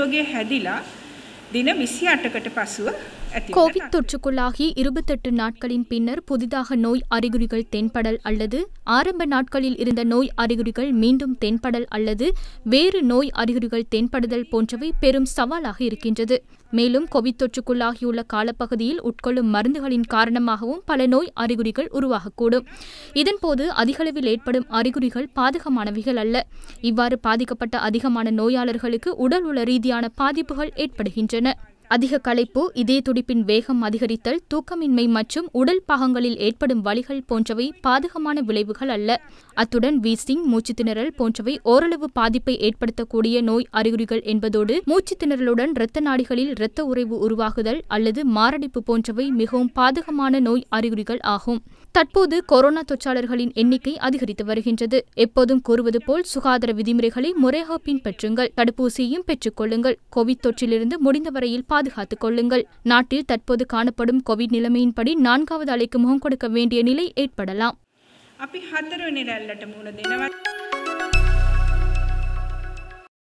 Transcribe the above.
රෝගය හැදිලා දින 28කට පසුව ඇති கோவிட் தொற்றுக்குள்ளாகி இருபத்தெட்டு நாட்களின் பின்னர் புதிதாக நோய் அறிகுறிகள் தென்படல் அல்லது ஆரம்ப நாட்களில் இருந்த நோய் அறிகுறிகள் மீண்டும் தென்படல் அல்லது வேறு நோய் அறிகுறிகள் தென்படுதல் போன்றவை பெரும் சவாலாக இருக்கின்றது. மேலும் கோவிட் தொற்றுக்குள்ளாகியுள்ள காலப்பகுதியில் உட்கொள்ளும் மருந்துகளின் காரணமாகவும் பல நோய் அறிகுறிகள் உருவாகக்கூடும். இதன்போது அதிகளவில் ஏற்படும் அறிகுறிகள் பாதகமானவைகள் அல்ல. இவ்வாறு பாதிக்கப்பட்ட அதிகமான நோயாளர்களுக்கு உடல் உள ரீதியான பாதிப்புகள் ஏற்படுகின்றன. அதிக களைப்பு இதய துடிப்பின் வேகம் அதிகரித்தல் தூக்கமின்மை மற்றும் உடல் பாகங்களில் ஏற்படும் வலிகள் போன்றவை பாதகமான விளைவுகள் அல்ல. அத்துடன் வீசிங் மூச்சு திணறல் போன்றவை ஓரளவு பாதிப்பை ஏற்படுத்தக்கூடிய நோய் அறிகுறிகள் என்பதோடு மூச்சு திணறலுடன் இரத்த நாடிகளில் இரத்த உறைவு உருவாகுதல் அல்லது மாரடைப்பு போன்றவை மிகவும் பாதகமான நோய் அறிகுறிகள் ஆகும். தற்போது கொரோனா தொற்றாளர்களின் எண்ணிக்கை அதிகரித்து வருகின்றது. எப்போதும் கூறுவது போல் சுகாதார விதிமுறைகளை முறையாக பின்பற்றுங்கள் தடுப்பூசியையும் பெற்றுக் கொள்ளுங்கள். கோவிட் தொற்றிலிருந்து முடிந்தவரையில் பாதுகாத்துக் கொள்ளுங்கள் நாட்டில் தற்போது காணப்படும் கோவிட் நிலைமையின்படி நான்காவது அலைக்கு முகம் கொடுக்க வேண்டிய நிலை ஏற்படலாம்.